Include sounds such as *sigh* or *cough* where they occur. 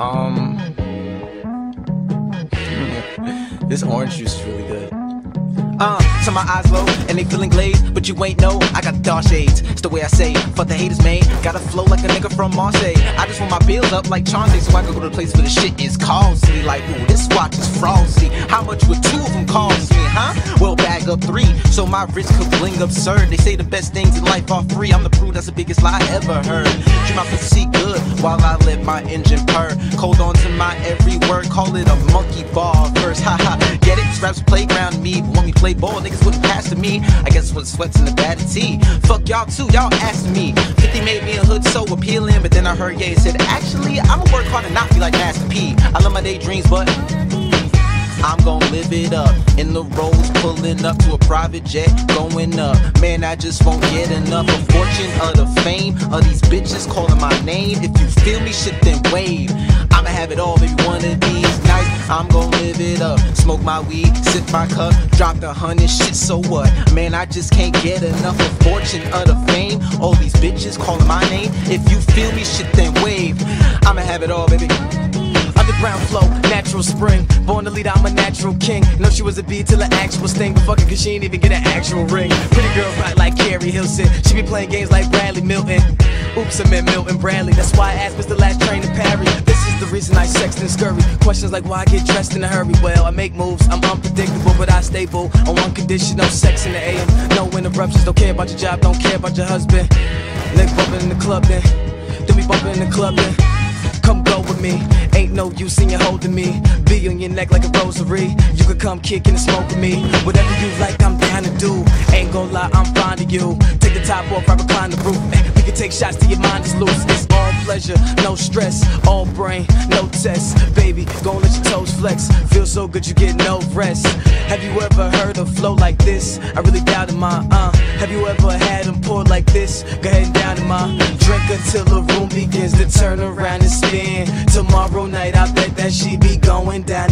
Um, *laughs* this orange juice is really good. Uh, so my eyes low and they feeling glazed, but you ain't know I got dark shades. It's the way I say, fuck the haters, man. Gotta flow like a nigga from Marseille. I just want my bills up like Chauncey, so I can go to the place where the shit is causing me. Like, ooh, this watch is frosty. How much would two of them cost me, huh? Up three, so my wrist could bling absurd. They say the best things in life are free. I'm the proof that's the biggest lie I ever heard. Dream my pussy good while I let my engine purr. Cold on to my every word, call it a monkey ball verse. *laughs* Haha, get it? Raps playground me, but when we play ball, niggas wouldn't pass to me. I guess what sweats in the bad tea. Fuck y'all too, y'all asking me. 50 made me a hood so appealing, but then I heard yeah, it said actually I'ma work hard and not be like Master P. I love my daydreams, but I'm gon' live it up. In the roads, pulling up to a private jet, going up. Man, I just won't get enough of fortune, of the fame, of these bitches calling my name. If you feel me, shit, then wave. I'ma have it all, baby, one of these nights. I'm gon' live it up. Smoke my weed, sip my cup, drop the hundred shit, so what? Man, I just can't get enough of fortune, of the fame. All these bitches calling my name. If you feel me, shit, then wave. I'ma have it all, baby. Underground flow, natural spring. Born to lead, I'm a natural king. Know she was a bee till an actual sting. But fucking cause she ain't even get an actual ring. Pretty girl right like Keri Hilson. She be playing games like Bradley Milton. Oops, I meant Milton Bradley. That's why I asked Mr. Last Train to parry. This is the reason I sext and scurry. Questions like why I get dressed in a hurry. Well, I make moves, I'm unpredictable, but I stable. On one condition, no sex in the AM. No interruptions, don't care about your job, don't care about your husband. Leg bumping in the club then. Then we bumping in the club then. Come go with me. Ain't no use in you holding me. Be on your neck like a rosary. You could come kick and smoke with me. Whatever you like, I'm down to do. Ain't gon' lie, I'm fond of you. Take the top off, I recline the roof. We can take shots till your mind is loose. It's all pleasure, no stress. All brain, no test. Baby, gon' let your toes flex. Feel so good, you get no rest. Have you ever heard a flow like this? I really doubt it, my uh. Have you ever had them pour like this? Go ahead down in my drink until the room begins to turn around and spin. Tomorrow night, I bet that she be going down